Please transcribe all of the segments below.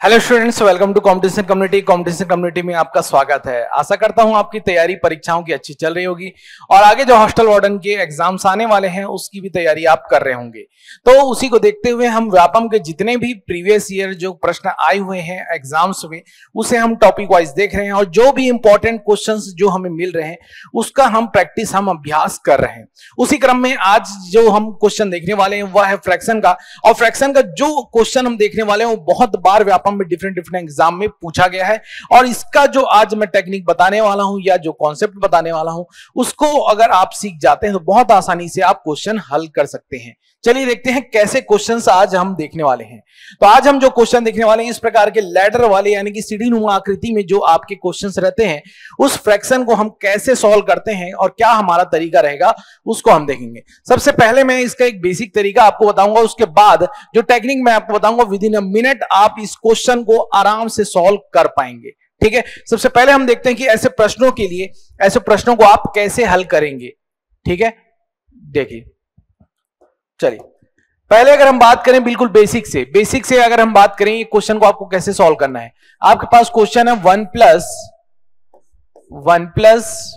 Hello students welcome to competition community competition community में आपका स्वागत है। आशा करता हूँ आपकी तैयारी परीक्षाओं की अच्छी चल रही होगी और आगे जो हॉस्टल वार्डन के एग्ज़ाम्स आने वाले हैं, उसकी भी तैयारी आप कर रहे होंगे। तो उसी को देखते हुए हम व्यापम के जितने भी प्रीवियस ईयर जो प्रश्न आए हुए हैं एग्ज़ाम्स में, उसे हम टॉपिक वाइज देख रहे हैं और जो भी इंपॉर्टेंट क्वेश्चन जो हमें मिल रहे हैं, उसका हम प्रैक्टिस हम अभ्यास कर रहे हैं। उसी क्रम में आज जो हम क्वेश्चन देखने वाले हैं, वह है फ्रैक्शन का। और फ्रैक्शन का जो क्वेश्चन हम देखने वाले हैं, वो बहुत बार व्यापम में डिफरेंट डिफरेंट एग्ज़ाम में पूछा गया है। और इसका जो आज मैं टेक्निक बताने वाला हूँ या जो कॉन्सेप्ट बताने वाला हूँ, उसको अगर आप सीख जाते हैं तो बहुत आसानी से आप क्वेश्चन हल कर सकते हैं। चलिए देखते हैं कैसे क्वेश्चंस आज हम देखने वाले हैं। तो आज हम जो क्वेश्चन देखने वाले हैं, इस प्रकार के लेटर वाले, यानी कि सीढ़ी नुमा आकृति में जो आपके क्वेश्चंस रहते हैं, उस फ्रैक्शन को हम कैसे सॉल्व करते हैं और क्या हमारा तरीका रहेगा, उसको हम देखेंगे। सबसे पहले मैं इसका एक बेसिक तरीका आपको बताऊँगा, उसके बाद जो टेक्निक मैं आपको बताऊँगा विद इन अ मिनट आप इस क्वेश्चन को आराम से सॉल्व कर पाएँगे। ठीक है? सबसे पहले हम देखते हैं कि ऐसे प्रश्नों के लिए, ऐसे प्रश्नों को आप कैसे हल करेंगे। ठीक है? देखिए। चलिए। पहले अगर हम बात करें बिल्कुल बेसिक से बेसिक से अगर हम बात करें क्वेश्चन को आपको कैसे सॉल्व करना है? आपके पास क्वेश्चन है one plus one plus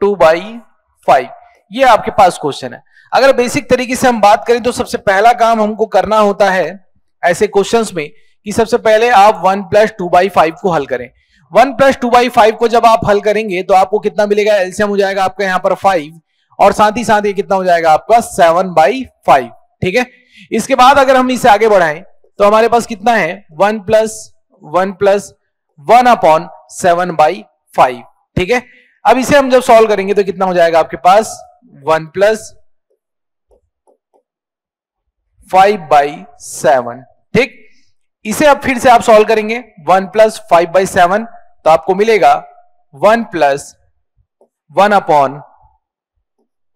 two by five ये आपके पास क्वेश्चन है। अगर बेसिक तरीके से हम बात करें तो सबसे पहला काम हमको करना होता है ऐसे क्वेश्चंस में कि सबसे पहले आप one plus two by five को हल करें। One plus two by five को जब आप हल करेंगे तो आपको कितना मिलेगा? एल्सियम हो जाएगा आपका यहाँ पर फाइव और साथ ही साथ ये कितना हो जाएगा आपका सेवन बाई फाइव ठीक है? इसके बाद अगर हम इसे आगे बढ़ाएँ तो हमारे पास कितना है? One plus one plus one upon seven by five ठीक है? अब इसे हम जब सॉल्व करेंगे तो कितना हो जाएगा आपके पास? One plus five by seven ठीक? इसे अब फिर से आप सॉल्व करेंगे। One plus five by seven तो आपको मिलेगा one plus one upon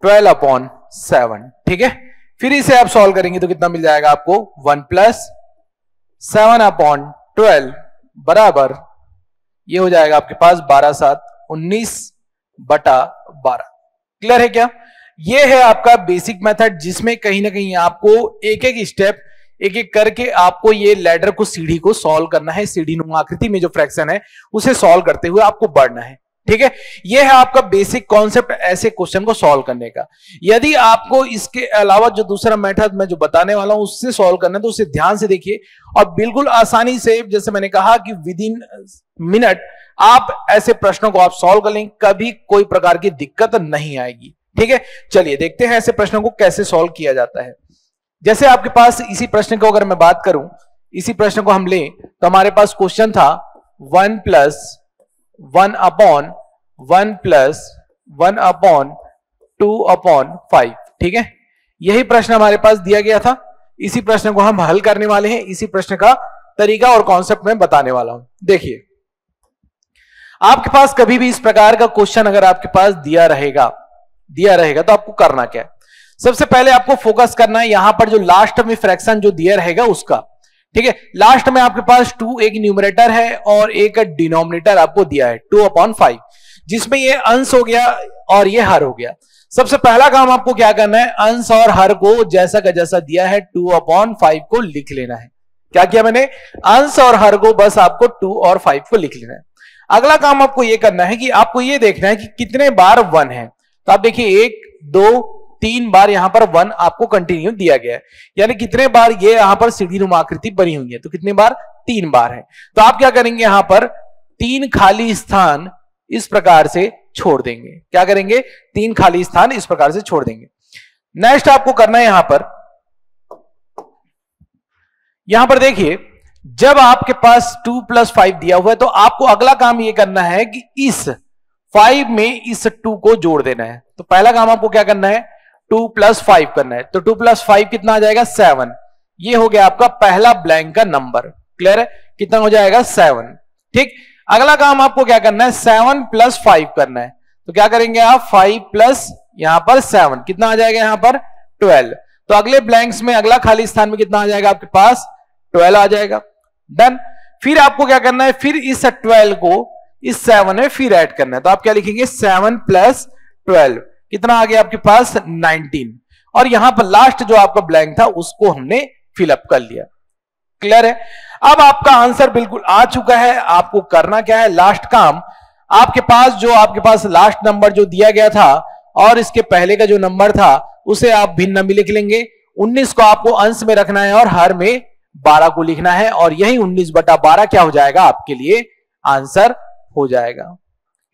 twelve upon seven. ठीक है? फिर इसे आप सॉल्व करेंगे तो कितना मिल जाएगा आपको? One plus seven upon twelve बराबर, ये हो जाएगा आपके पास बारह सात उन्नीस बटा बारह। क्लियर है क्या? ये है आपका बेसिक मेथड जिसमें कहीं ना कहीं आपको एक एक स्टेप एक एक करके आपको ये लेडर को सीढ़ी को सॉल्व करना है, सीढ़ी नुमा आकृति में जो फ्रैक्शन है, उसे सॉल्व करते हुए आपको बढ़ना है। ठीक है? यह है आपका बेसिक कॉन्सेप्ट ऐसे क्वेश्चन को सॉल्व करने का। यदि आपको इसके अलावा जो दूसरा मेथड मैं जो बताने वाला हूँ, उससे सॉल्व करना है तो उसे ध्यान से देखिए। और बिल्कुल आसानी से, जैसे मैंने कहा कि विद इन मिनट आप ऐसे प्रश्नों को आप सॉल्व कर लेंगे कभी कोई प्रकार की दिक्कत नहीं आएगी। ठीक है? चलिए देखते हैं ऐसे प्रश्नों को कैसे सॉल्व किया जाता है। जैसे आपके पास इसी प्रश्न को अगर मैं बात करूँ, इसी प्रश्न को हम लें तो हमारे पास क्वेश्चन था one plus one upon one plus one upon two upon five ठीक है? यही प्रश्न हमारे पास दिया गया था। इसी प्रश्न को हम हल करने वाले हैं। इसी प्रश्न का तरीका और कॉन्सेप्ट में बताने वाला हूँ। देखिए, आपके पास कभी भी इस प्रकार का क्वेश्चन अगर आपके पास दिया रहेगा दिया रहेगा तो आपको करना क्या है? सबसे पहले आपको फोकस करना है यहाँ पर जो लास्ट में फ्रैक्शन जो दिया रहेगा उसका। ठीक है? लास्ट में आपके पास टू एक न्यूमरेटर है और एक डिनोमिनेटर आपको दिया है टू अपॉन फाइव जिसमें ये अंश हो गया और ये हर हो गया। सबसे पहला काम आपको क्या करना है? अंश और हर को जैसा का जैसा दिया है टू अपॉन फाइव को लिख लेना है। क्या किया मैंने? अंश और हर को बस आपको टू और फाइव को लिख लेना है। अगला काम आपको यह करना है कि आपको ये देखना है कि कितने बार वन है। तो आप देखिए, एक, दो तीन बार यहाँ पर वन आपको कंटिन्यू दिया गया है। यानी कितने बार ये यहाँ पर सीढ़ी नुमाकृति बनी हुई है? तो कितने बार? तीन बार है। तो आप क्या करेंगे यहाँ पर? तीन खाली स्थान इस प्रकार से छोड़ देंगे। क्या करेंगे? तीन खाली स्थान इस प्रकार से छोड़ देंगे। नेक्स्ट आपको करना है यहाँ पर। यहाँ पर देखिए, जब आपके पास टू प्लस फाइव दिया हुआ है तो आपको अगला काम यह करना है कि इस फाइव में इस टू को जोड़ देना है। तो पहला काम आपको क्या करना है? टू प्लस फाइव करना है तो टू प्लस फाइव कितना आ जाएगा? सेवन। ये हो गया आपका पहला ब्लैंक का नंबर। क्लियर है? कितना हो जाएगा? सेवन। ठीक? अगला काम आपको क्या करना है? सेवन प्लस फाइव करना है। तो क्या करेंगे आप? फाइव प्लस यहाँ पर सेवन। कितना आ जाएगा यहाँ पर? ट्वेल्व। तो अगले ब्लैंक्स में, अगला खाली स्थान में कितना आ जाएगा आपके पास? ट्वेल्व आ जाएगा। डन। फिर आपको क्या करना है? फिर इस ट्वेल्व को, इस सेवन में फिर ऐड करना है। तो आप क्या लिखेंगे? Seven plus twelve. कितना आ गया आपके पास? नाइनटीन। और यहाँ पर लास्ट जो आपका ब्लैंक था, उसको हमने फिलअप कर लिया। क्लियर है? अब आपका आंसर बिल्कुल आ चुका है। आपको करना क्या है? लास्ट काम। आपके पास जो, आपके पास लास्ट नंबर जो दिया गया था, और इसके पहले का जो नंबर था, उसे आप भिन्न में लिख लेंगे। 19 को आपको अंश में रखना है और हर में 12 को लिखना है, और यही 19 बटा बारह क्या हो जाएगा? आपके लिए आंसर हो जाएगा।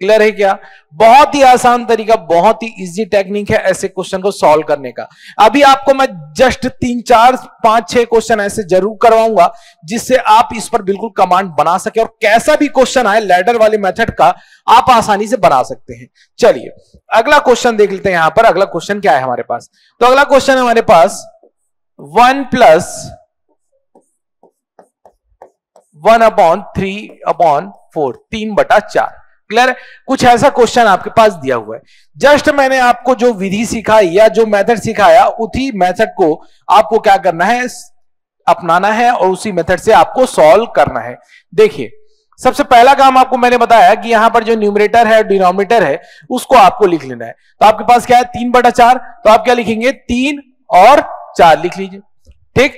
क्लियर है क्या? बहुत ही आसान तरीका, बहुत ही इजी टेक्निक है ऐसे क्वेश्चन को सॉल्व करने का। अभी आपको मैं जस्ट तीन, चार, पाँच, छह क्वेश्चन ऐसे ज़रूर करवाऊँगा, जिससे आप इस पर बिल्कुल कमांड बना सके और कैसा भी क्वेश्चन आए लैडर वाले मेथड का आप आसानी से बना सकते हैं। चलिए, अगला क्वेश्चन देख लेते हैं यहाँ पर। अगला क्वेश्चन क्या है हमारे पास? तो अगला क्वेश्चन हमारे पास one plus one upon three upon four तीन बटा चार। क्लियर है कुछ ऐसा क्वेश्चन आपके पास दिया हुआ है। जस्ट मैंने आपको जो विधि सिखाई या जो मेथड सिखाया, उसी मेथड को आपको क्या करना है? अपनाना है और उसी मेथड से आपको सॉल्व करना है। देखिए, सबसे पहला काम आपको मैंने बताया कि यहाँ पर जो न्यूमरेटर है डिनोमिनेटर है, उसको आपको लिख लेना है। तो आपके पास क्या है? तीन बटा चार। तो आप क्या लिखेंगे? तीन और चार लिख लीजिए। ठीक?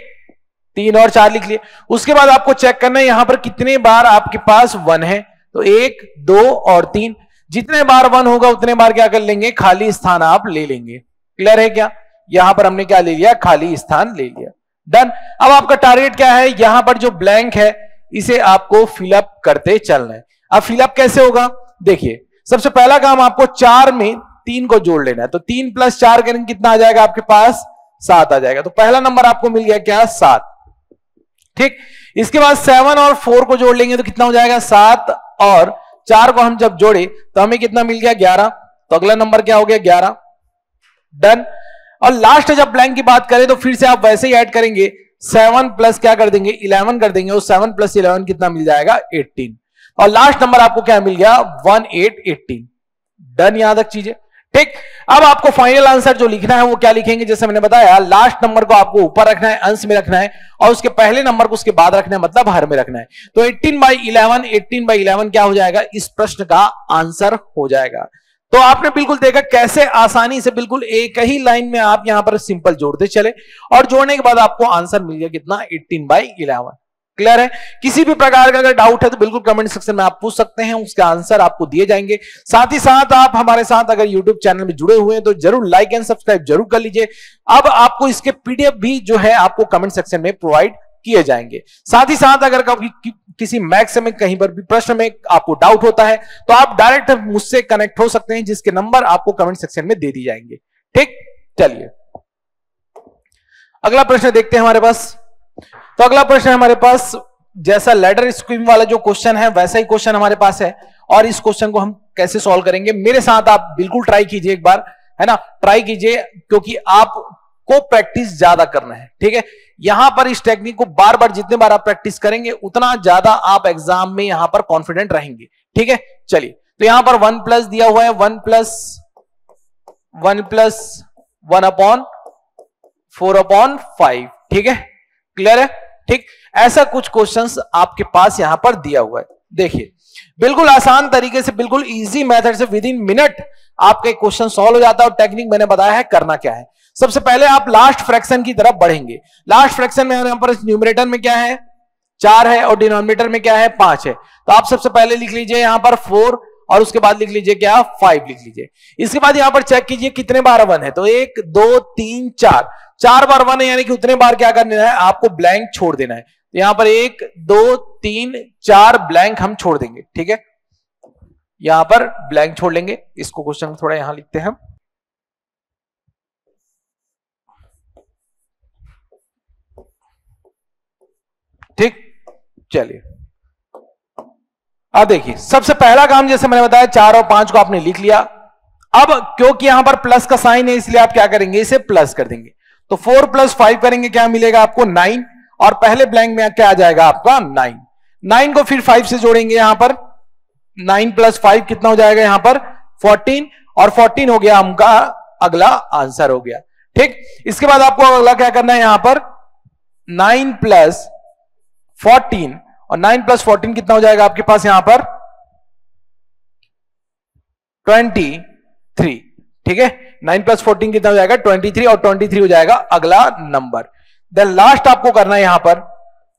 तीन और चार लिख लिए। उसके बाद आपको चेक करना है, यहाँ पर कितने बार आपके पास वन है? तो एक, दो और तीन, जितने बार वन होगा उतने बार क्या कर लेंगे? खाली स्थान आप ले लेंगे। क्लियर है क्या? यहाँ पर हमने क्या ले लिया? खाली स्थान ले लिया। डन अब आपका टारगेट क्या है? यहाँ पर जो ब्लैंक है, इसे आपको फिलअप करते चलना है। अब फिलअप कैसे होगा? देखिए, सबसे पहला काम आपको चार में तीन को जोड़ लेना है। तो तीन प्लस चार करेंगे कितना आ जाएगा आपके पास? सात आ जाएगा। तो पहला नंबर आपको मिल गया क्या? सात। ठीक? इसके बाद सेवन और फोर को जोड़ लेंगे तो कितना हो जाएगा? सात। और चार को हम जब जोड़े तो हमें कितना मिल गया? ग्यारह। तो अगला नंबर क्या हो गया? ग्यारह। डन और लास्ट जब ब्लैंक की बात करें तो फिर से आप वैसे ही ऐड करेंगे। सेवन प्लस क्या कर देंगे? इलेवन कर देंगे। सेवन प्लस इलेवन कितना मिल जाएगा? एट्टीन और लास्ट नंबर आपको क्या मिल गया? वन एट एट्टीन डन यहाँ तक चीज़ें। ठीक? अब आपको फाइनल आंसर जो लिखना है, वो क्या लिखेंगे? जैसे मैंने बताया लास्ट नंबर को आपको ऊपर रखना है, अंश में रखना है, और उसके पहले नंबर को उसके बाद रखना है मतलब हर में रखना है। तो 18 by eleven eighteen by eleven क्या हो जाएगा? इस प्रश्न का आंसर हो जाएगा। तो आपने बिल्कुल देखा कैसे आसानी से बिल्कुल एक ही लाइन में आप यहाँ पर सिंपल जोड़ते चले, और जोड़ने के बाद आपको आंसर मिल गया कितना? एट्टीन बाई इलेवन क्लियर है? किसी भी प्रकार का अगर डाउट है तो बिल्कुल कमेंट सेक्शन में आप पूछ सकते हैं उसके आंसर आपको दिए जाएँगे। साथ ही साथ आप हमारे साथ अगर यूट्यूब चैनल में जुड़े हुए हैं तो ज़रूर लाइक एंड सब्सक्राइब ज़रूर कर लीजिए। अब आपको इसके पीडीएफ भी जो है आपको कमेंट सेक्शन में प्रोवाइड किए जाएँगे। साथ ही साथ अगर कभी कि, किसी मैक्स में कहीं पर भी प्रश्न में आपको डाउट होता है तो आप डायरेक्ट मुझसे कनेक्ट हो सकते हैं जिसके नंबर आपको कमेंट सेक्शन में दे दी जाएँगे। ठीक? चलिए। अगला प्रश्न देखते हैं हमारे पास। तो अगला प्रश्न हमारे पास। जैसा लेटर स्कीम वाला जो क्वेश्चन है, वैसा ही क्वेश्चन हमारे पास है। और इस क्वेश्चन को हम कैसे सॉल्व करेंगे? मेरे साथ आप बिल्कुल ट्राई कीजिए एक बार, है ना? ट्राई कीजिए, क्योंकि आपको प्रैक्टिस ज़्यादा करना है, ठीक है? यहाँ पर इस टेक्निक को बार बार जितने बार आप प्रैक्टिस करेंगे, उतना ज़्यादा आप एग्ज़ाम में यहाँ पर कॉन्फिडेंट रहेंगे, ठीक है? चलिए तो यहाँ पर वन प्लस दिया हुआ है one plus one plus one upon four upon five ठीक है? क्लियर है? ठीक? ऐसा कुछ क्वेश्चंस आपके पास यहाँ पर दिया हुआ है। देखिए, बिल्कुल आसान तरीके से, बिल्कुल इजी मेथड से विद इन मिनट आपके क्वेश्चन सॉल्व हो जाता है और टेक्निक मैंने बताया है करना क्या है। सबसे पहले आप लास्ट फ्रैक्शन की तरफ़ बढ़ेंगे। लास्ट फ्रैक्शन में यहाँ पर न्यूमरेटर में क्या है? चार है और डिनोमिनेटर में क्या है? पाँच है। तो आप सबसे पहले लिख लीजिए यहाँ पर फोर और उसके बाद लिख लीजिए क्या? फाइव लिख लीजिए। इसके बाद यहाँ पर चेक कीजिए कितने बार वन है। तो एक, दो, तीन, चार। चार बार वन है, यानी कि उतने बार क्या करना है? आपको ब्लैंक छोड़ देना है। तो यहाँ पर एक, दो, तीन, चार ब्लैंक हम छोड़ देंगे, ठीक है? यहाँ पर ब्लैंक छोड़ लेंगे। इसको क्वेश्चन थोड़ा यहाँ लिखते हैं ठीक? चलिए। अब देखिए, सबसे पहला काम जैसे मैंने बताया, चार और पाँच को आपने लिख लिया। अब, क्योंकि यहाँ पर प्लस का साइन है, इसलिए आप क्या करेंगे? इसे प्लस कर देंगे। तो फोर प्लस फाइव करेंगे, क्या मिलेगा आपको? नाइन। और पहले ब्लैंक में क्या आ जाएगा आपका? नाइन। नाइन को फिर फाइव से जोड़ेंगे यहाँ पर। नाइन प्लस फाइव कितना हो जाएगा यहाँ पर? फोर्टीन। और फोर्टीन हो गया हमका अगला आंसर हो गया। ठीक? इसके बाद आपको अगला क्या करना है यहाँ पर? Nine plus fourteen. और नाइन प्लस फोर्टीन कितना हो जाएगा आपके पास यहाँ पर? Twenty three. ठीक है? नाइन प्लस फोर्टीन कितना हो जाएगा? ट्वेंटी थ्री और ट्वेंटी थ्री हो जाएगा अगला नंबर। देन लास्ट आपको करना है यहाँ पर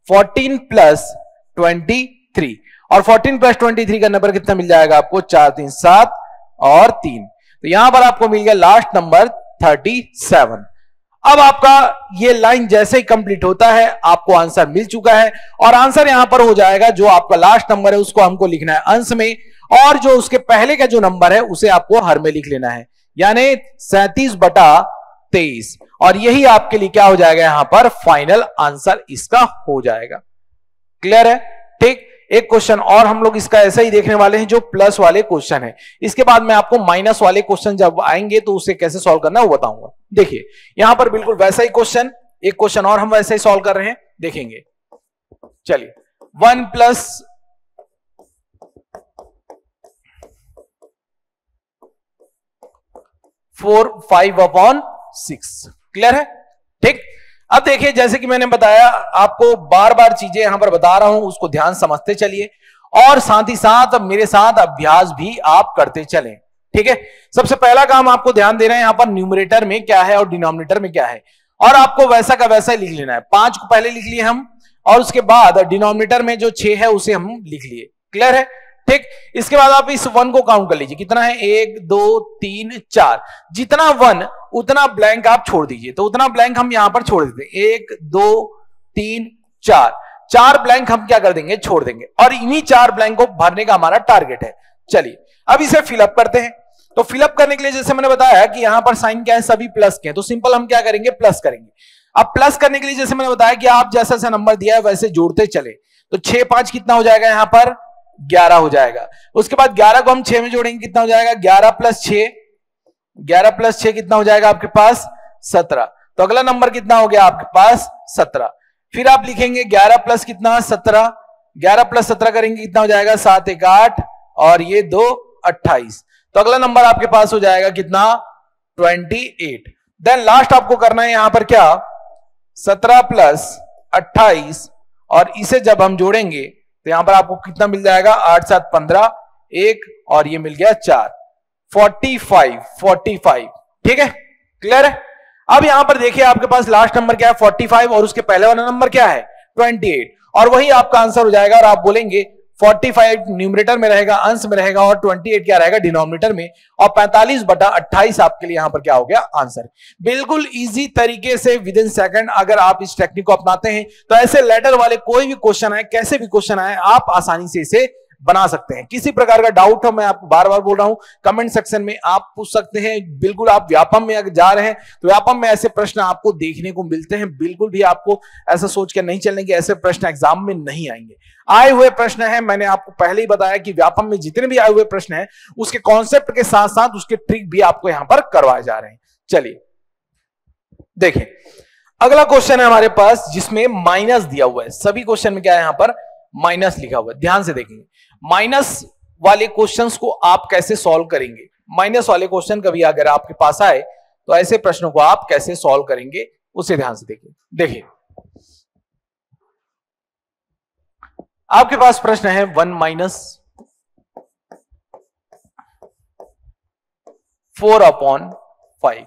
14 प्लस 23 और 14 प्लस 23 का नंबर कितना मिल जाएगा आपको? चार, तीन, सात और तीन। तो यहाँ पर आपको मिल गया लास्ट नंबर 37 अब आपका ये लाइन जैसे ही कंप्लीट होता है, आपको आंसर मिल चुका है। और आंसर यहाँ पर हो जाएगा, जो आपका लास्ट नंबर है, उसको हमको लिखना है अंश में। और जो उसके पहले का जो नंबर है, उसे आपको हर में लिख लेना है। यानी सैतीस बटा तेईस। और यही आपके लिए क्या हो जाएगा यहाँ पर? फाइनल आंसर इसका हो जाएगा। क्लियर है? ठीक? एक क्वेश्चन और हम लोग इसका ऐसा ही देखने वाले हैं जो प्लस वाले क्वेश्चन है। इसके बाद मैं आपको माइनस वाले क्वेश्चन जब आएँगे तो उसे कैसे सॉल्व करना है वो बताऊँगा। देखिए, यहाँ पर बिल्कुल वैसा ही क्वेश्चन एक क्वेश्चन और हम वैसे ही सॉल्व कर रहे हैं, देखेंगे। चलिए one plus four, five upon six. Clear है? ठीक। अब देखिए, जैसे कि मैंने बताया, आपको बार बार चीज़ें यहाँ पर बता रहा हूँ, उसको ध्यान समझते चलिए। और साथ ही साथ, मेरे साथ अभ्यास भी आप करते चले। ठीक है? सबसे पहला काम आपको ध्यान देना है, यहाँ पर न्यूमरेटर में क्या है और डिनोमिनेटर में क्या है। और आपको वैसा का वैसा लिख लेना है। पाँच को पहले लिख लिए हम, और उसके बाद डिनोमिनेटर में जो छह है, उसे हम लिख लिए। क्लियर है? ठीक? इसके बाद आप इस वन को काउंट कर लीजिए। कितना है? एक, दो, तीन, चार। जितना वन उतना ब्लैंक आप छोड़ दीजिए। तो उतना ब्लैंक हम यहाँ पर छोड़ देते एक, दो, तीन, चार। चार ब्लैंक हम क्या कर देंगे? छोड़ देंगे। और इन्हीं चार ब्लैंक को भरने का हमारा टारगेट है। चलिए, अब इसे फिलअप करते हैं। तो फिलअप करने के लिए जैसे मैंने बताया कि यहाँ पर साइन क्या है? सभी प्लस के हैं। तो सिंपल हम क्या करेंगे? प्लस करेंगे। अब प्लस करने के लिए जैसे मैंने बताया कि आप जैसा जैसा नंबर दिया है, वैसे जोड़ते चले। तो छह, पाँच कितना हो जाएगा यहाँ पर? ग्यारह हो जाएगा। उसके बाद ग्यारह को हम छह में जोड़ेंगे, कितना हो जाएगा? ग्यारह प्लस छ ग्यारह प्लस छ कितना हो जाएगा आपके पास? सत्रह। तो अगला नंबर कितना हो गया आपके पास? सत्रह। फिर आप लिखेंगे ग्यारह प्लस कितना? सत्रह। ग्यारह प्लस सत्रह करेंगे, कितना हो जाएगा? सात, एक, आठ। और ये दो, अट्ठाईस। तो अगला नंबर आपके पास हो जाएगा कितना? Twenty eight. देन लास्ट आपको करना है यहाँ पर क्या? सत्रह प्लस अट्ठाईस। और इसे जब हम जोड़ेंगे तो यहाँ पर आपको कितना मिल जाएगा? आठ, सात, पंद्रह, एक, और ये मिल गया चार। Forty five forty five. ठीक है? क्लियर है? अब यहाँ पर देखिए आपके पास लास्ट नंबर क्या है? फोर्टी फाइव, और उसके पहले वाला नंबर क्या है? Twenty eight. और वही आपका आंसर हो जाएगा और आप बोलेंगे 45 न्यूमरेटर में रहेगा, अंश में रहेगा और 28 क्या रहेगा डिनोमिनेटर में। और 45 बटा 28 आपके लिए यहाँ पर क्या हो गया? आंसर बिल्कुल इजी तरीके से विद इन सेकंड अगर आप इस टेक्निक को अपनाते हैं तो ऐसे लेटर वाले कोई भी क्वेश्चन आए, कैसे भी क्वेश्चन आए, आप आसानी से इसे बना सकते हैं। किसी प्रकार का डाउट हो, मैं आपको बार बार बोल रहा हूँ कमेंट सेक्शन में आप पूछ सकते हैं। बिल्कुल आप व्यापम में अगर जा रहे हैं तो व्यापम में ऐसे प्रश्न आपको देखने को मिलते हैं। बिल्कुल भी आपको ऐसा सोच के नहीं चलने के ऐसे प्रश्न एग्ज़ाम में नहीं आएँगे। आए हुए प्रश्न है, मैंने आपको पहले ही बताया कि व्यापम में जितने भी आए हुए प्रश्न है, उसके कॉन्सेप्ट के साथ साथ उसके ट्रिक भी आपको यहाँ पर करवाए जा रहे हैं। चलिए, देखें। अगला क्वेश्चन है हमारे पास, जिसमें माइनस दिया हुआ है। सभी क्वेश्चन में क्या है यहाँ पर? माइनस लिखा हुआ है। ध्यान से देखेंगे। माइनस वाले क्वेश्चंस को आप कैसे सॉल्व करेंगे? माइनस वाले क्वेश्चन कभी अगर आपके पास आए तो ऐसे प्रश्नों को आप कैसे सॉल्व करेंगे, उसे ध्यान से देखिए। देखिए। आपके पास प्रश्न है one minus four upon five.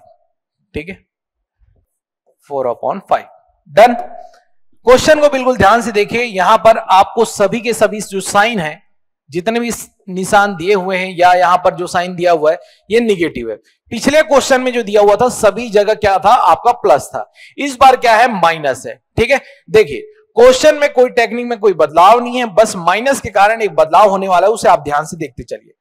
ठीक है? Four upon five. Done. Question को बिल्कुल ध्यान से देखिए। यहाँ पर आपको सभी के सभी जो साइन है जितने भी निशान दिए हुए हैं या यहाँ पर जो साइन दिया हुआ है, ये निगेटिव है। पिछले क्वेश्चन में जो दिया हुआ था, सभी जगह क्या था? आपका प्लस था। इस बार क्या है? माइनस है। ठीक है? देखिए क्वेश्चन में कोई टेक्निक में कोई बदलाव नहीं है, बस माइनस के कारण एक बदलाव होने वाला है, उसे आप ध्यान से देखते चलिए।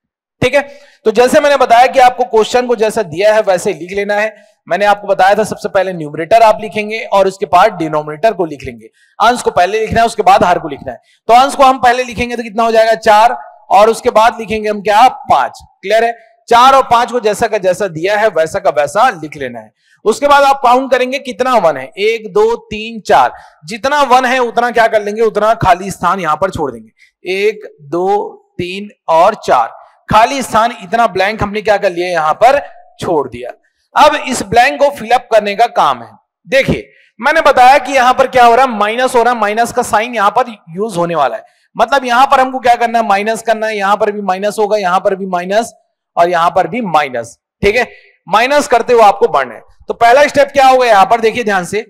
ठीक है? तो जैसे मैंने बताया कि आपको क्वेश्चन को जैसा दिया है, वैसे लिख लेना है। मैंने आपको बताया था सबसे पहले न्यूमरेटर आप लिखेंगे और उसके बाद डिनोमिनेटर को लिख लेंगे। अंश को पहले लिखना है, उसके बाद हार को लिखना है। तो अंश को हम पहले लिखेंगे तो कितना हो जाएगा? चार। और उसके बाद लिखेंगे हम क्या? पाँच। क्लियर है? चार और पाँच को जैसा का जैसा दिया है, वैसा का वैसा लिख लेना है। उसके बाद आप काउंट करेंगे कितना वन है? एक, दो, तीन, चार। जितना वन है, उतना क्या कर लेंगे? उतना खाली स्थान यहाँ पर छोड़ देंगे। एक, दो, तीन और चार। खाली स्थान, इतना ब्लैंक हमने क्या कर लिया? यहाँ पर छोड़ दिया। अब इस ब्लैंक को फिलअप करने का काम है। देखिए, मैंने बताया कि यहाँ पर क्या हो रहा है? माइनस हो रहा है। माइनस का साइन यहाँ पर यूज़ होने वाला है। मतलब यहाँ पर हमको क्या करना है? माइनस करना है। यहाँ पर भी माइनस होगा, यहाँ पर भी माइनस और यहाँ पर भी माइनस ठीक है? माइनस करते हुए आपको बढ़ना है। तो पहला स्टेप क्या होगा यहाँ पर? देखिए ध्यान से।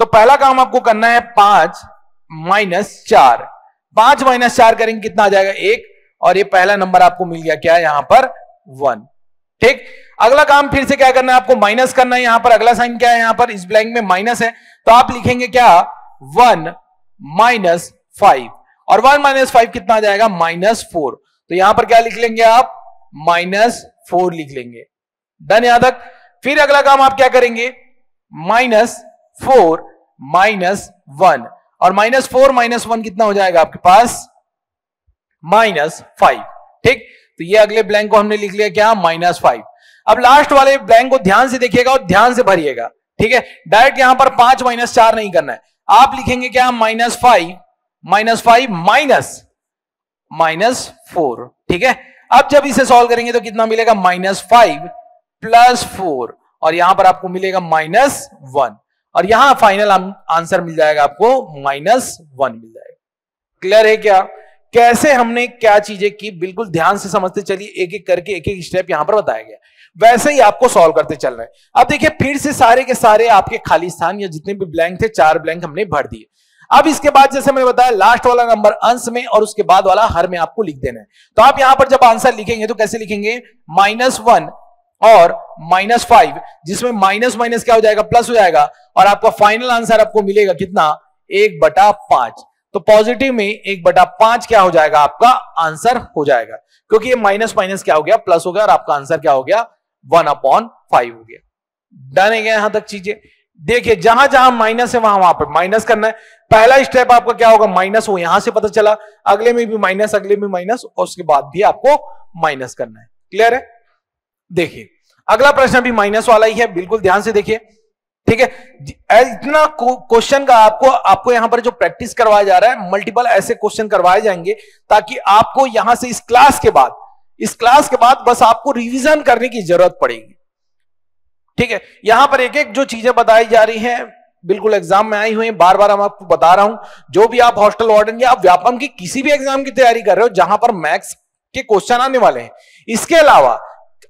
तो पहला काम आपको करना है पाँच माइनस चार। पाँच माइनस चार करेंगे, कितना आ जाएगा? एक। और ये पहला नंबर आपको मिल गया क्या? यहाँ पर वन ठीक? अगला काम फिर से क्या करना है? आपको माइनस करना है। यहाँ पर अगला साइन क्या है? यहाँ पर इस ब्लैंक में माइनस है। तो आप लिखेंगे क्या? वन माइनस फाइव और वन माइनस फाइव कितना आ जाएगा? माइनस फोर तो यहाँ पर क्या लिख लेंगे आप? माइनस फोर लिख लेंगे। डन यहाँ तक। फिर अगला काम आप क्या करेंगे? माइनस फोर माइनस वन और माइनस फोर माइनस वन कितना हो जाएगा आपके पास? माइनस फाइव ठीक? तो ये अगले ब्लैंक को हमने लिख लिया क्या? माइनस फाइव अब लास्ट वाले ब्लैंक को ध्यान से देखिएगा और ध्यान से भरिएगा, ठीक है? डायरेक्ट यहाँ पर पाँच माइनस चार नहीं करना है। आप लिखेंगे क्या? Minus five minus five minus minus four ठीक है? अब जब इसे सॉल्व करेंगे तो कितना मिलेगा? माइनस फाइव प्लस फोर और यहाँ पर आपको मिलेगा माइनस वन और यहाँ फाइनल आंसर मिल जाएगा आपको माइनस वन मिल जाएगा। क्लियर है क्या? कैसे हमने क्या चीज़ें की? बिल्कुल ध्यान से समझते चलिए एक एक करके एक एक स्टेप यहाँ पर बताया गया। वैसे ही आपको सॉल्व करते चल रहे हैं। अब देखिए, फिर से सारे के सारे आपके खाली स्थान या जितने भी ब्लैंक थे, चार ब्लैंक हमने भर दिए। अब इसके बाद जैसे मैंने बताया लास्ट वाला नंबर अंश में और उसके बाद वाला हर में आपको लिख देना है। तो आप यहाँ पर जब आंसर लिखेंगे तो कैसे लिखेंगे? माइनस वन और माइनस फाइव जिसमें माइनस माइनस क्या हो जाएगा? प्लस हो जाएगा। और आपका फाइनल आंसर आपको मिलेगा कितना? एक बटा पाँच। तो पॉजिटिव में एक बटा पाँच क्या हो जाएगा? आपका आंसर हो जाएगा। क्योंकि ये माइनस माइनस क्या हो गया? प्लस हो गया और आपका आंसर क्या हो गया? वन अपॉन फाइव हो गया। डन है यहाँ तक चीज़ें। देखिए, जहाँ जहाँ माइनस है, वहाँ वहाँ पर माइनस करना है। पहला स्टेप आपका क्या होगा? माइनस हो, यहाँ से पता चला। अगले में भी माइनस अगले में माइनस और उसके बाद भी आपको माइनस करना है। क्लियर है? देखिए, अगला प्रश्न भी माइनस वाला ही है। बिल्कुल ध्यान से देखिए। ठीक है? इतना क्वेश्चन का आपको आपको यहाँ पर जो प्रैक्टिस करवाया जा रहा है मल्टीपल ऐसे क्वेश्चन करवाए जाएँगे ताकि आपको यहाँ से इस क्लास के बाद इस क्लास के बाद बस आपको रिवीजन करने की ज़रूरत पड़ेगी। ठीक है? यहाँ पर एक एक जो चीज़ें बताई जा रही हैं, बिल्कुल एग्ज़ाम में आई हुई हैं बार बार हम आपको बता रहा हूँ। जो भी आप हॉस्टल वार्डन या व्यापम की किसी भी एग्ज़ाम की तैयारी कर रहे हो, जहाँ पर मैथ्स के क्वेश्चन आने वाले हैं, इसके अलावा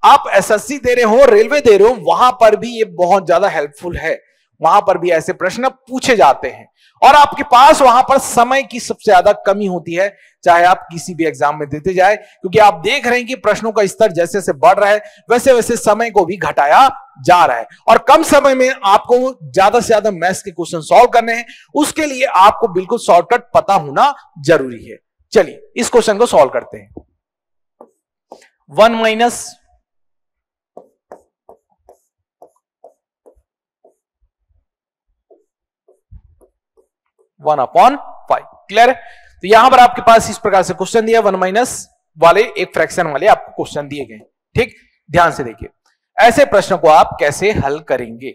आप एसएससी दे रहे हो रेलवे दे रहे हो, वहाँ पर भी ये बहुत ज़्यादा हेल्पफुल है। वहाँ पर भी ऐसे प्रश्न पूछे जाते हैं। और आपके पास वहाँ पर समय की सबसे ज़्यादा कमी होती है, चाहे आप किसी भी एग्ज़ाम में देते जाए, क्योंकि आप देख रहे हैं कि प्रश्नों का स्तर जैसे जैसे बढ़ रहा है, वैसे वैसे समय को भी घटाया जा रहा है। और कम समय में आपको ज़्यादा से ज़्यादा मैथ्स के क्वेश्चन सॉल्व करने हैं, उसके लिए आपको बिल्कुल शॉर्टकट पता होना ज़रूरी है। चलिए, इस क्वेश्चन को सॉल्व करते हैं। One minus one upon five. Clear है? तो यहाँ पर आपके पास इस प्रकार से क्वेश्चन दिया, वन माइनस वाले, एक फ्रैक्शन वाले आपको क्वेश्चन दिए गए। ठीक? ध्यान से देखिए। ऐसे प्रश्न को आप कैसे हल करेंगे?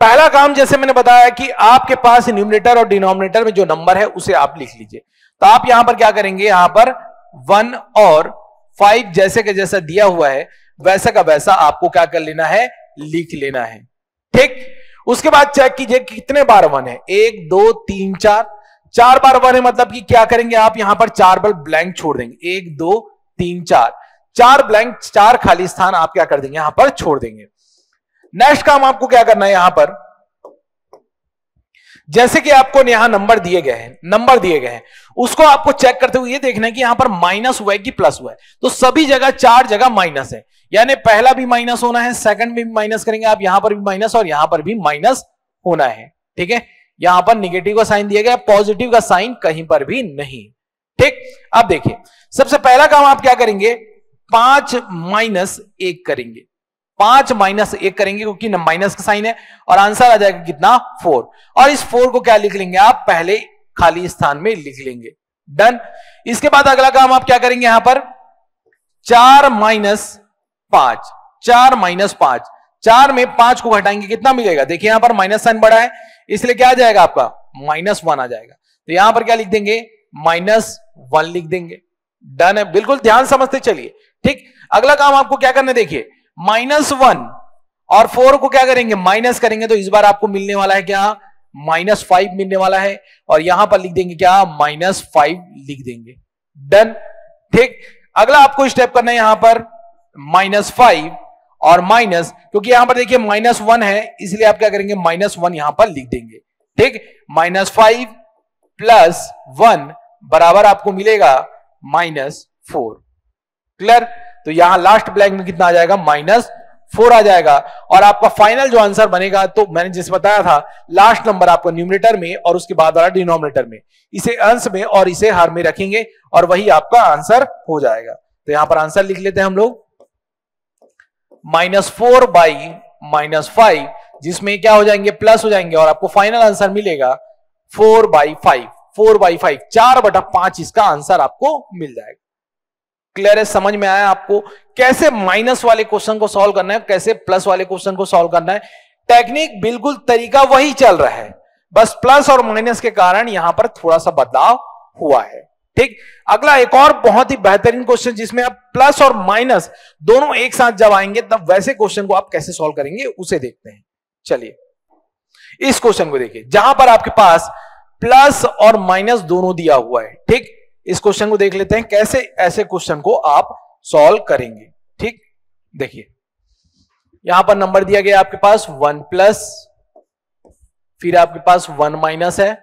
पहला काम, जैसे मैंने बताया कि आपके पास न्यूमिनेटर और डिनोमिनेटर में जो नंबर है, उसे आप लिख लीजिए। तो आप यहाँ पर क्या करेंगे? यहाँ पर वन और फाइव जैसे का जैसा दिया हुआ है, वैसा का वैसा आपको क्या कर लेना है? लिख लेना है। ठीक? उसके बाद चेक कीजिए कितने बार वन है। एक, दो, तीन, चार। चार बार वन है मतलब कि क्या करेंगे आप? यहाँ पर चार बार ब्लैंक छोड़ देंगे। एक, दो, तीन, चार। चार ब्लैंक चार खाली स्थान आप क्या कर देंगे? यहाँ पर छोड़ देंगे। नेक्स्ट काम आपको क्या करना है यहाँ पर? जैसे कि आपको यहाँ नंबर दिए गए हैं नंबर दिए गए हैं। उसको आपको चेक करते हुए ये देखना है कि यहाँ पर माइनस हुआ है कि प्लस हुआ है। तो सभी जगह चार जगह माइनस है। यानी पहला भी माइनस होना है सेकंड भी माइनस करेंगे, आप यहाँ पर भी माइनस और यहाँ पर भी माइनस होना है, ठीक है? यहाँ पर निगेटिव का साइन दिया गया पॉजिटिव का साइन कहीं पर भी नहीं, ठीक? अब देखिए, सबसे पहला काम आप क्या करेंगे? पाँच माइनस एक करेंगे, पाँच माइनस एक करेंगे, क्योंकि माइनस का साइन है, और आंसर आ जाएगा कितना? फोर। और इस फोर को क्या लिख लेंगे आप? पहले खाली स्थान में लिख लेंगे, डन। इसके बाद अगला काम आप क्या करेंगे यहाँ पर? चार माइनस पाँच, चार माइनस पाँच। चार में पाँच को घटाएँगे, कितना मिलेगा? देखिए यहाँ पर माइनस साइन बड़ा है, इसलिए क्या आ जाएगा आपका? माइनस वन आ जाएगा। तो यहाँ पर क्या लिख देंगे? माइनस वन लिख देंगे। डन है? बिल्कुल ध्यान समझते चलिए। ठीक? अगला काम आपको क्या करना, देखिए, माइनस वन और फोर को क्या करेंगे? माइनस करेंगे तो इस बार आपको मिलने वाला है क्या? माइनस फाइव मिलने वाला है और यहाँ पर लिख देंगे क्या? माइनस फाइव लिख देंगे। डन? ठीक? अगला आपको स्टेप करना है यहाँ पर। माइनस फाइव और माइनस क्योंकि यहाँ पर देखिए माइनस वन है, इसलिए आप क्या करेंगे माइनस वन यहाँ पर लिख देंगे। ठीक? माइनस फाइव प्लस वन बराबर आपको मिलेगा माइनस फोर क्लियर तो यहाँ लास्ट ब्लैंक में कितना आ जाएगा? माइनस फोर आ जाएगा। और आपका फाइनल जो आंसर बनेगा तो मैंने जिस बताया था लास्ट नंबर आपको न्यूमिनेटर में और उसके बाद वाला डिनोमिनेटर में। इसे अंश में और इसे हर में रखेंगे और वही आपका आंसर हो जाएगा। तो यहाँ पर आंसर लिख लेते हैं हम लोग। Minus four by minus five जिसमें क्या हो जाएँगे? प्लस हो जाएँगे और आपको फाइनल आंसर मिलेगा four by five four by five चार बटा पाँच इसका आंसर आपको मिल जाएगा। क्लियर है? समझ में आया आपको? कैसे माइनस वाले क्वेश्चन को सॉल्व करना है? कैसे प्लस वाले क्वेश्चन को सॉल्व करना है? टेक्निक बिल्कुल तरीका वही चल रहा है। बस प्लस और माइनस के कारण यहाँ पर थोड़ा सा बदलाव हुआ है। ठीक? अगला एक और बहुत ही बेहतरीन क्वेश्चन जिसमें आप प्लस और माइनस दोनों एक साथ जब आएँगे, तब वैसे क्वेश्चन को आप कैसे सॉल्व करेंगे, उसे देखते हैं। चलिए, इस क्वेश्चन को देखिए। जहाँ पर आपके पास प्लस और माइनस दोनों दिया हुआ है, ठीक? इस क्वेश्चन को देख लेते हैं, कैसे ऐसे क्वेश्चन को आप सॉल्व करेंगे, ठीक? देखिए, यहाँ पर नंबर दिया गया आपके पास वन प्लस फिर आपके पास वन माइनस है,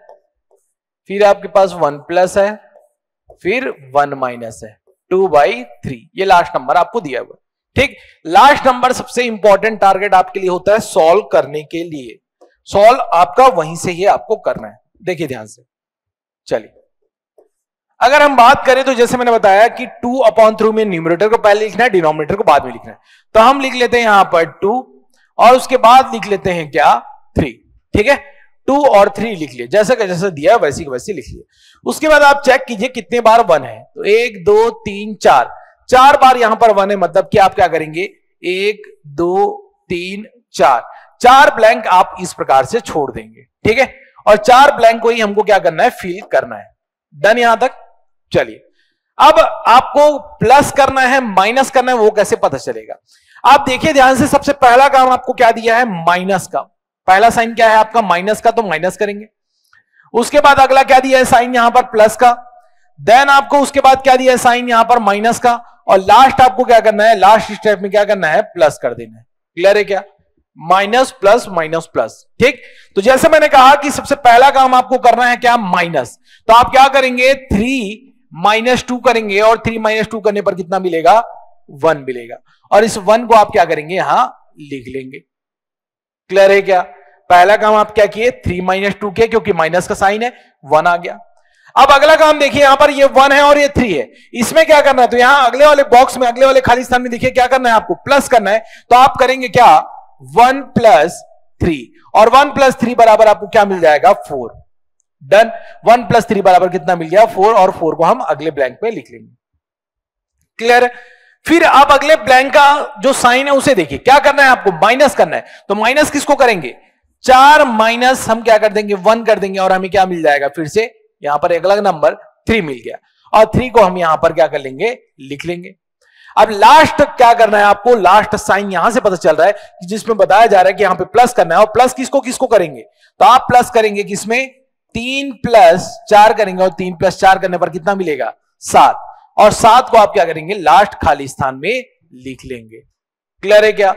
फिर आपके पास वन प्लस है फिर वन माइनस है, टू बाई थ्री, ये लास्ट नंबर आपको दिया हुआ ठीक? लास्ट नंबर सबसे इंपॉर्टेंट टारगेट आपके लिए होता है सॉल्व करने के लिए। सॉल्व आपका वहीं से ही आपको करना है। देखिए ध्यान से। चलिए। अगर हम बात करें तो जैसे मैंने बताया कि टू अपॉन थ्रू में न्यूमरेटर को पहले लिखना है डिनोमिनेटर को बाद में लिखना है। तो हम लिख लेते हैं यहाँ पर टू और उसके बाद लिख लेते हैं क्या? थ्री ठीक है? टू और थ्री लिख लिए। जैसे का जैसे दिया वैसी वैसे लिख लिए। उसके बाद आप चेक कीजिए कितने बार वन है। तो एक, दो, तीन, चार। चार बार यहाँ पर वन है मतलब कि आप क्या करेंगे? एक, दो, तीन, चार। चार ब्लैंक आप इस प्रकार से छोड़ देंगे। ठीक है? और चार ब्लैंक को ही हमको क्या करना है? फिल करना है। डन यहाँ तक? चलिए। अब आपको प्लस करना है माइनस करना है, वो कैसे पता चलेगा? आप देखिए, ध्यान से सबसे पहला काम आपको क्या दिया है? माइनस का। पहला साइन क्या है आपका? माइनस का तो माइनस करेंगे। उसके बाद अगला क्या दिया है साइन यहाँ पर? प्लस का। देन आपको उसके बाद क्या दिया है साइन यहाँ पर? माइनस का। और लास्ट आपको क्या करना है? लास्ट स्टेप में क्या करना है? प्लस कर देना है। क्लियर है क्या? माइनस प्लस माइनस प्लस ठीक? तो जैसे मैंने कहा कि सबसे पहला काम आपको करना है क्या? माइनस तो आप क्या करेंगे? थ्री माइनस टू करेंगे और थ्री माइनस टू करने पर कितना मिलेगा? वन मिलेगा। और इस वन को आप क्या करेंगे? यहाँ लिख लेंगे। क्लियर है क्या? पहला काम आप क्या किए? थ्री माइनस टू के क्योंकि माइनस का साइन है वन आ गया। अब अगला काम देखिए, यहाँ पर ये वन है और ये थ्री है। इसमें क्या करना है? तो यहाँ अगले वाले बॉक्स में, अगले वाले खाली स्थान में देखिए क्या करना है आपको? प्लस करना है। तो आप करेंगे क्या? वन प्लस थ्री और वन प्लस थ्री बराबर आपको क्या मिल जाएगा? Four done one plus three बराबर कितना मिल गया? फोर और फोर को हम अगले ब्लैंक पे लिख लेंगे। क्लियर फिर आप अगले ब्लैंक का जो साइन है, उसे देखिए। क्या करना है आपको? माइनस करना है। तो माइनस किसको करेंगे? चार माइनस हम क्या कर देंगे? वन कर देंगे और हमें क्या मिल जाएगा? फिर से यहाँ पर एक अलग नंबर थ्री मिल गया। और थ्री को हम यहाँ पर क्या कर लेंगे? लिख लेंगे। अब लास्ट क्या करना है आपको? लास्ट साइन यहाँ से पता चल रहा है कि जिसमें बताया जा रहा है कि यहाँ पे प्लस करना है। और प्लस किसको किसको करेंगे? तो आप प्लस करेंगे किसमें? तीन प्लस चार करेंगे और तीन प्लस चार करने पर कितना मिलेगा? सात। और सात को आप क्या करेंगे? लास्ट खाली स्थान में लिख लेंगे। क्लियर है क्या?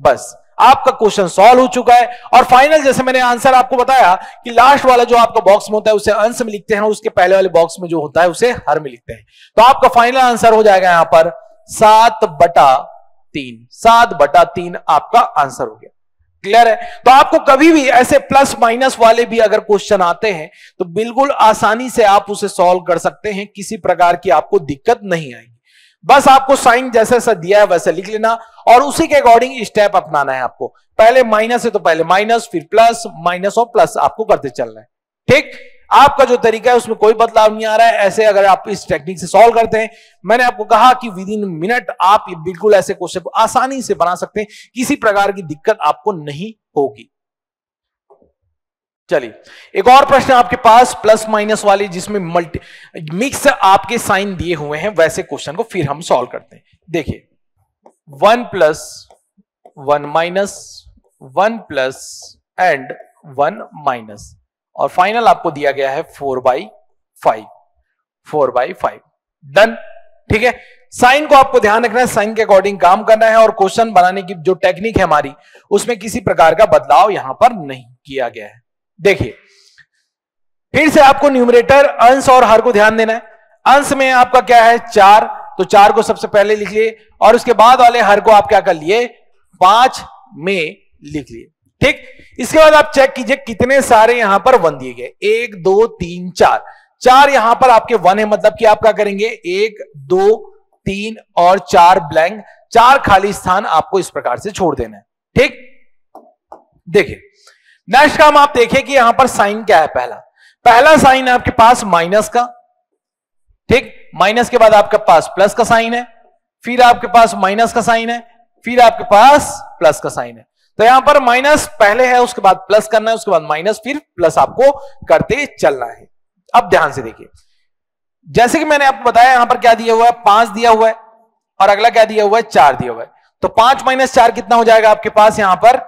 बस। आपका क्वेश्चन सॉल्व हो चुका है और फाइनल जैसे मैंने आंसर आपको बताया कि लास्ट वाला जो आपका बॉक्स में होता है, उसे अंश में लिखते हैं उसके पहले वाले बॉक्स में जो होता है, उसे हर में लिखते हैं। तो आपका फाइनल आंसर हो जाएगा यहाँ पर सात बटा तीन। सात बटा तीन आपका आंसर हो गया। क्लियर है? तो आपको कभी भी ऐसे प्लस माइनस वाले भी अगर क्वेश्चन आते हैं तो बिल्कुल आसानी से आप उसे सॉल्व कर सकते हैं, किसी प्रकार की आपको दिक्कत नहीं आएगी। बस आपको साइन जैसे सा दिया है, वैसे लिख लेना, और उसी के अकॉर्डिंग स्टेप अपनाना है आपको। पहले माइनस है तो पहले माइनस, फिर प्लस, माइनस और प्लस आपको करते चलना है। ठीक? आपका जो तरीका है, उसमें कोई बदलाव नहीं आ रहा है। ऐसे अगर आप इस टेक्निक से सॉल्व करते हैं, मैंने आपको कहा कि विद इन मिनट आप बिल्कुल ऐसे क्वेश्चन को आसानी से बना सकते हैं। किसी प्रकार की दिक्कत आपको नहीं होगी। चलिए, एक और प्रश्न आपके पास प्लस माइनस वाली, जिसमें मल्टी मिक्स आपके साइन दिए हुए हैं, वैसे क्वेश्चन को फिर हम सॉल्व करते हैं। देखिए one plus one minus one plus and one minus और फाइनल आपको दिया गया है four by five four by five done ठीक है? साइन को आपको ध्यान रखना है साइन के अकॉर्डिंग काम करना है और क्वेश्चन बनाने की जो टेक्निक है हमारी, उसमें किसी प्रकार का बदलाव यहाँ पर नहीं किया गया है। देखिए, फिर से आपको न्यूमरेटर अंश और हर को ध्यान देना है। अंश में आपका क्या है? चार। तो चार को सबसे पहले लिख लिए और उसके बाद वाले हर को आप क्या कर लिए? पाँच में लिख लिए। ठीक? इसके बाद आप चेक कीजिए कितने सारे यहाँ पर वन दिए गए। एक, दो, तीन, चार। चार यहाँ पर आपके वन है मतलब कि आप क्या करेंगे? एक, दो, तीन और चार ब्लैंक चार खाली स्थान आपको इस प्रकार से छोड़ देना है। ठीक? देखिए नेक्स्ट काम आप देखिए कि यहाँ पर साइन क्या है पहला। पहला साइन है आपके पास माइनस का। ठीक? माइनस के बाद आपके पास प्लस का साइन है। फिर आपके पास माइनस का साइन है। फिर आपके पास प्लस का साइन है। तो यहाँ पर माइनस पहले है, उसके बाद प्लस करना है, उसके बाद माइनस, फिर प्लस आपको करते चलना है। अब ध्यान से देखिए। जैसे कि मैंने आपको बताया, यहाँ पर क्या दिया हुआ है? पाँच दिया हुआ है, और अगला क्या दिया हुआ है? चार दिया हुआ है। तो पाँच माइनस चार कितना हो जाएगा आपके पास? यहाँ पर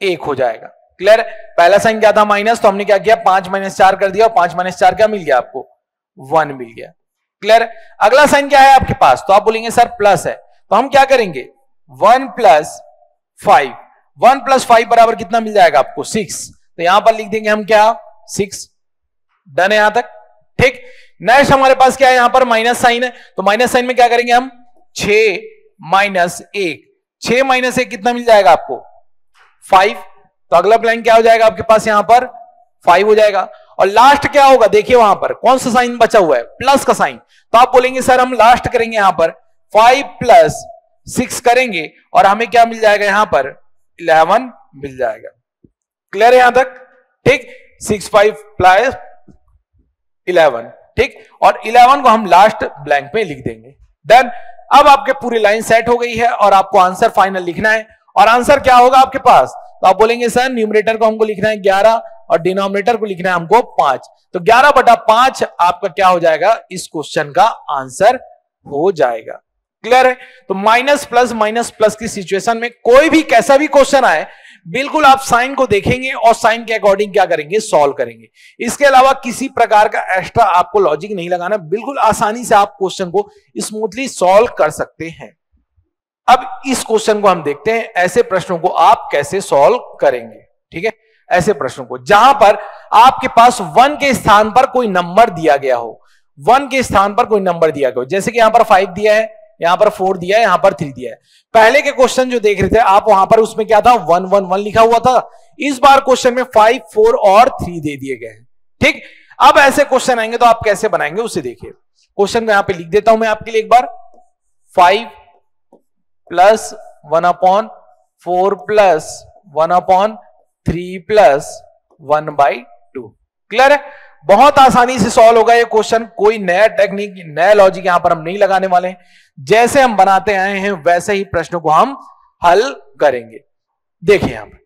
एक हो जाएगा। क्लियर? पहला साइन क्या था? माइनस तो हमने क्या किया? पाँच माइनस चार कर दिया, और पाँच माइनस चार क्या मिल गया आपको? वन मिल गया। क्लियर? अगला साइन क्या है आपके पास? तो आप बोलेंगे, सर, प्लस है। तो हम क्या करेंगे? One plus five one plus five बराबर कितना मिल जाएगा आपको? सिक्स तो यहाँ पर लिख देंगे हम क्या? सिक्स डन है यहाँ तक? ठीक. नेक्स्ट हमारे पास क्या है? यहाँ पर माइनस साइन है. तो माइनस साइन में क्या करेंगे हम? छ माइनस एक. छ माइनस एक कितना मिल जाएगा आपको? फाइव तो अगला प्लान क्या हो जाएगा आपके पास यहाँ पर? फाइव हो जाएगा. और लास्ट क्या होगा? देखिए वहाँ पर. कौन सा साइन बचा हुआ है? प्लस का साइन तो आप बोलेंगे, सर, हम लास्ट करेंगे यहाँ पर. फाइव प्लस सिक्स करेंगे और हमें क्या मिल जाएगा यहाँ पर? इलेवन मिल जाएगा। क्लियर है यहाँ तक? ठीक? Six five plus eleven. ठीक? और इलेवन को हम लास्ट ब्लैंक में लिख देंगे। देन अब आपके पूरी लाइन सेट हो गई है और आपको आंसर फाइनल लिखना है। और आंसर क्या होगा आपके पास? तो आप बोलेंगे सर न्यूमरेटर को हमको लिखना है ग्यारह और डिनोमिनेटर को लिखना है हमको पाँच। तो ग्यारह बटा पाँच आपका क्या हो जाएगा? इस क्वेश्चन का आंसर हो जाएगा। क्लियर है? तो माइनस प्लस माइनस प्लस की सिचुएशन में कोई भी, कैसा भी क्वेश्चन आए, बिल्कुल आप साइन को देखेंगे और साइन के अकॉर्डिंग क्या करेंगे, सॉल्व करेंगे। इसके अलावा किसी प्रकार का एक्स्ट्रा आपको लॉजिक नहीं लगाना, बिल्कुल आसानी से आप क्वेश्चन को स्मूथली सॉल्व कर सकते हैं। अब इस क्वेश्चन को हम देखते हैं, ऐसे प्रश्नों को आप कैसे सॉल्व करेंगे, ठीक है? ऐसे प्रश्नों को, जहाँ पर आपके पास वन के स्थान पर कोई नंबर दिया गया हो, वन के स्थान पर कोई नंबर दिया गया हो, जैसे कि यहाँ पर फाइव दिया है यहाँ पर फोर दिया है, यहाँ पर थ्री दिया है। पहले के क्वेश्चन जो देख रहे थे, आप वहाँ पर उसमें क्या था? वन वन वन लिखा हुआ था। इस बार क्वेश्चन में फाइव फोर और थ्री दे दिए गए ठीक? अब ऐसे क्वेश्चन आएँगे तो आप कैसे बनाएँगे, उसे देखिए। क्वेश्चन यहाँ पे लिख देता हूँ मैं आपके लिए एक बार। Five plus one upon four plus one upon three plus one by two clear है? बहुत आसानी से सॉल्व होगा ये क्वेश्चन कोई नया टेक्निक नया लॉजिक यहाँ पर हम नहीं लगाने वाले हैं। जैसे हम बनाते आए हैं, वैसे ही प्रश्न को हम हल करेंगे। देखिए पर।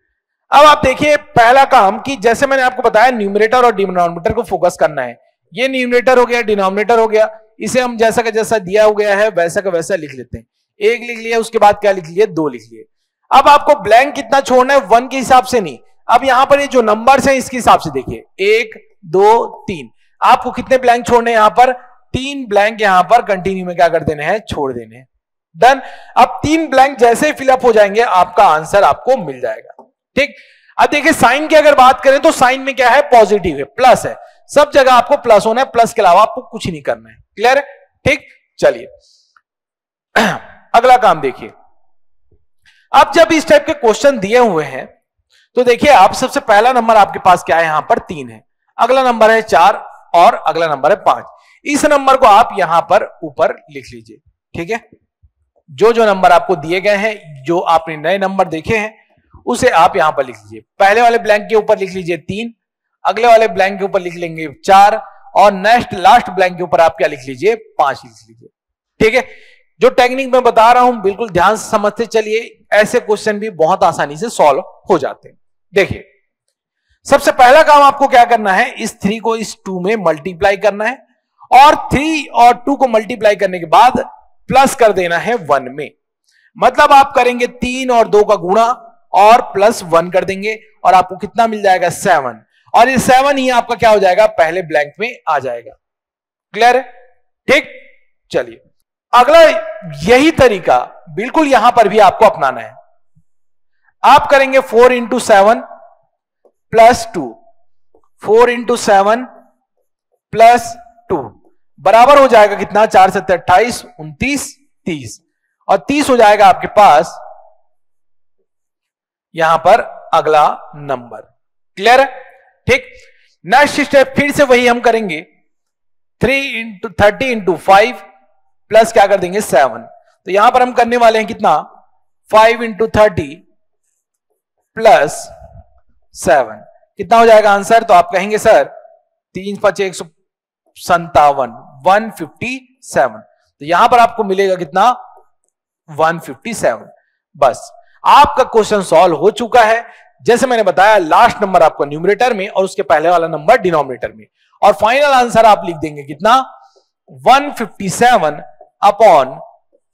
अब आप देखिए, पहला काम कि जैसे मैंने आपको बताया न्यूमिनेटर और डिनोमिनेटर को फोकस करना है। ये न्यूमिनेटर हो गया डिनोमिनेटर हो गया। इसे हम जैसा का जैसा दिया हो गया है, वैसा का वैसा लिख लेते हैं। एक लिख लिया, उसके बाद क्या लिख लिए दो लिख लिए अब आपको ब्लैंक कितना छोड़ना है? वन के हिसाब से नहीं। अब यहाँ पर ये जो नंबर्स हैं, इसके हिसाब से देखिए। एक, दो, तीन। आपको कितने ब्लैंक छोड़ने यहाँ पर? तीन ब्लैंक यहाँ पर कंटिन्यू में क्या कर देने हैं? छोड़ देने हैं। डन अब तीन ब्लैंक जैसे ही फिलअप हो जाएँगे, आपका आंसर आपको मिल जाएगा। ठीक? अब देखिए, साइन की अगर बात करें तो साइन में क्या है? पॉजिटिव है प्लस है। सब जगह आपको प्लस होना है प्लस के अलावा आपको कुछ नहीं करना है। क्लियर है? ठीक? चलिए। अगला काम देखिए। अब जब इस टाइप के क्वेश्चन दिए हुए हैं तो देखिए, आप सबसे पहला नंबर आपके पास क्या है? यहाँ पर तीन है। अगला नंबर है चार और अगला नंबर है पाँच। इस नंबर को आप यहाँ पर ऊपर लिख लीजिए, ठीक है? जो जो नंबर आपको दिए गए हैं, जो आपने नए नंबर देखे हैं, उसे आप यहाँ पर लिख लीजिए। पहले वाले ब्लैंक के ऊपर लिख लीजिए तीन, अगले वाले ब्लैंक के ऊपर लिख लेंगे चार, और नेक्स्ट लास्ट ब्लैंक के ऊपर आप क्या लिख लीजिए? पाँच लिख लीजिए, ठीक है? जो टेक्निक मैं बता रहा हूँ, बिल्कुल ध्यान से समझते चलिए, ऐसे क्वेश्चन भी बहुत आसानी से सॉल्व हो जाते हैं। देखिए, सबसे पहला काम आपको क्या करना है, इस थ्री को इस टू में मल्टीप्लाई करना है, और थ्री और टू को मल्टीप्लाई करने के बाद प्लस कर देना है वन में। मतलब आप करेंगे तीन और दो का गुणा, और प्लस वन कर देंगे, और आपको कितना मिल जाएगा? सेवन और ये सेवन ही आपका क्या हो जाएगा? पहले ब्लैंक में आ जाएगा। क्लियर ठीक? चलिए। अगला यही तरीका बिल्कुल यहाँ पर भी आपको अपनाना है। आप करेंगे four into seven plus two four into seven plus two बराबर हो जाएगा कितना? चार सत्तर अट्ठाईस, उनतीस, तीस। और तीस हो जाएगा आपके पास यहाँ पर अगला नंबर। क्लियर है? ठीक। नेक्स्ट स्टेप फिर से वही हम करेंगे। Three into thirty into five plus क्या कर देंगे? सेवन। तो यहाँ पर हम करने वाले हैं कितना? Five into thirty plus seven. कितना हो जाएगा आंसर? तो आप कहेंगे, सर, तीन पचे एक सौ संतावन वन फिफ्टी सेवन। तो यहाँ पर आपको मिलेगा कितना? One fifty seven. बस। आपका क्वेश्चन सॉल्व हो चुका है। जैसे मैंने बताया, लास्ट नंबर आपको न्यूमरेटर में और उसके पहले वाला नंबर डिनोमिनेटर में। और फाइनल आंसर आप लिख देंगे कितना? 157 अपॉन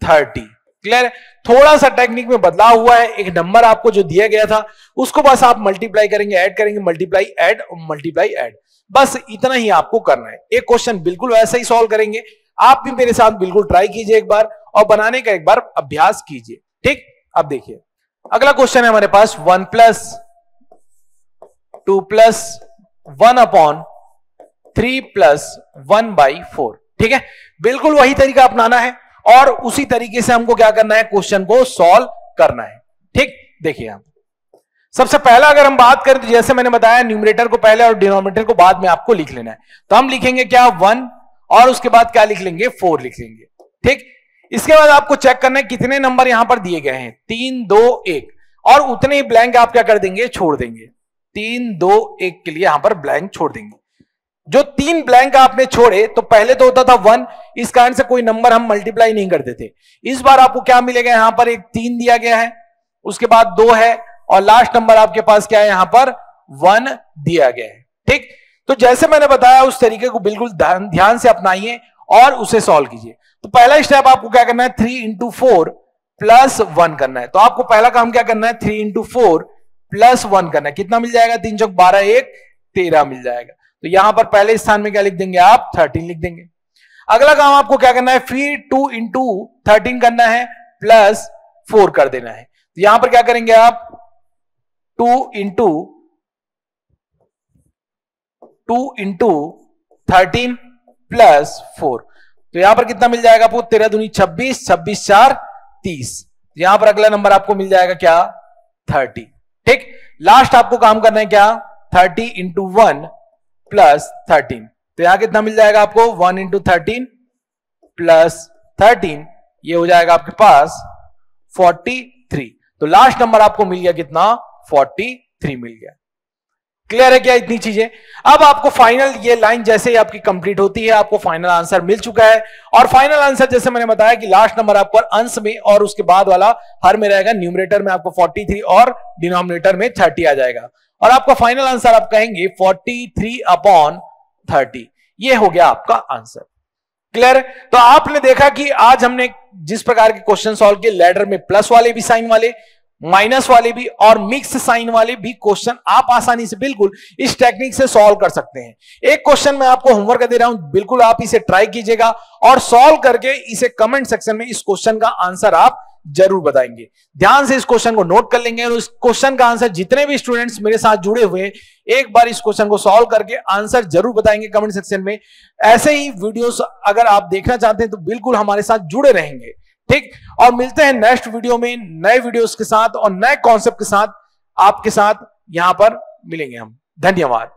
30 क्लियर थोड़ा सा टेक्निक में बदलाव हुआ है। एक नंबर आपको जो दिया गया था, उसको बस आप मल्टीप्लाई करेंगे ऐड करेंगे मल्टीप्लाई ऐड मल्टीप्लाई ऐड बस इतना ही आपको करना है। एक क्वेश्चन बिल्कुल वैसा ही सॉल्व करेंगे। आप भी मेरे साथ बिल्कुल ट्राई कीजिए एक बार और बनाने का एक बार अभ्यास कीजिए। ठीक? अब देखिए। अगला क्वेश्चन है हमारे पास one plus two plus one upon three plus one by four ठीक है? बिल्कुल वही तरीका अपनाना है और उसी तरीके से हमको क्या करना है क्वेश्चन को सॉल्व करना है। ठीक? देखिए हम सबसे पहला अगर हम बात करें तो जैसे मैंने बताया न्यूमरेटर को पहले और डिनोमिनेटर को बाद में आपको लिख लेना है। तो हम लिखेंगे क्या? वन और उसके बाद क्या लिख लेंगे? फोर लिख लेंगे। ठीक? इसके बाद आपको चेक करना है कितने नंबर यहाँ पर दिए गए हैं। तीन, दो, एक। और उतने ही ब्लैंक आप क्या कर देंगे? छोड़ देंगे। तीन, दो, एक के लिए यहाँ पर ब्लैंक छोड़ देंगे। जो तीन ब्लैंक आपने छोड़े तो पहले तो होता था वन इस कारण से कोई नंबर हम मल्टीप्लाई नहीं करते थे। इस बार आपको क्या मिलेगा? यहाँ पर एक तीन दिया गया है, उसके बाद दो है, और लास्ट नंबर आपके पास क्या है? यहाँ पर वन दिया गया है। ठीक? तो जैसे मैंने बताया, उस तरीके को बिल्कुल ध्यान से अपनाइए और उसे सॉल्व कीजिए। तो पहला स्टेप आपको क्या करना है? Three into four plus one करना है। तो आपको पहला काम क्या करना है? Three into four plus one करना है। कितना मिल जाएगा? तीन चौक बारह एक, तेरह मिल जाएगा। तो यहाँ पर पहले स्थान में क्या लिख देंगे आप? थर्टीन लिख देंगे। अगला काम आपको क्या करना है? फिर टू इंटू थर्टीन करना है प्लस फोर कर देना है। तो यहाँ पर क्या करेंगे आप? Two into two into thirteen plus four तो यहाँ पर कितना मिल जाएगा आपको? तेरह दूनी छब्बीस छब्बीस चार, तीस। यहाँ पर अगला नंबर आपको मिल जाएगा क्या? थर्टी ठीक? लास्ट आपको काम करना है क्या? Thirty into one plus thirteen तो यहाँ कितना मिल जाएगा आपको? One into thirteen plus thirteen ये हो जाएगा आपके पास फोर्टी थ्री तो लास्ट नंबर आपको मिल गया कितना? फोर्टी थ्री मिल गया। क्लियर है क्या इतनी चीज़ें? अब आपको फाइनल ये लाइन जैसे ही आपकी कंप्लीट होती है, आपको फाइनल आंसर मिल चुका है। और फाइनल आंसर जैसे मैंने बताया कि लास्ट नंबर आपको अंश में और उसके बाद वाला हर में रहेगा न्यूमरेटर में आपको 43 और डिनोमिनेटर में 30 आ जाएगा। और आपका फाइनल आंसर आप कहेंगे 43 अपॉन 30 ये हो गया आपका आंसर क्लियर तो आपने देखा कि आज हमने जिस प्रकार के क्वेश्चन सॉल्व किए लेडर में प्लस वाले भी साइन वाले माइनस वाले भी और मिक्स साइन वाले भी क्वेश्चन आप आसानी से बिल्कुल इस टेक्निक से सॉल्व कर सकते हैं। एक क्वेश्चन मैं आपको होमवर्क दे रहा हूँ, बिल्कुल आप इसे ट्राई कीजिएगा और सॉल्व करके इसे कमेंट सेक्शन में इस क्वेश्चन का आंसर आप ज़रूर बताएँगे। ध्यान से इस क्वेश्चन को नोट कर लेंगे और इस क्वेश्चन का आंसर जितने भी स्टूडेंट्स मेरे साथ जुड़े हुए एक बार इस क्वेश्चन को सॉल्व करके आंसर ज़रूर बताएँगे कमेंट सेक्शन में। ऐसे ही वीडियोस अगर आप देखना चाहते हैं तो बिल्कुल हमारे साथ जुड़े रहेंगे। ठीक? और मिलते हैं नेक्स्ट वीडियो में, नए वीडियोस के साथ और नए कॉन्सेप्ट के साथ। आपके साथ यहाँ पर मिलेंगे हम। धन्यवाद।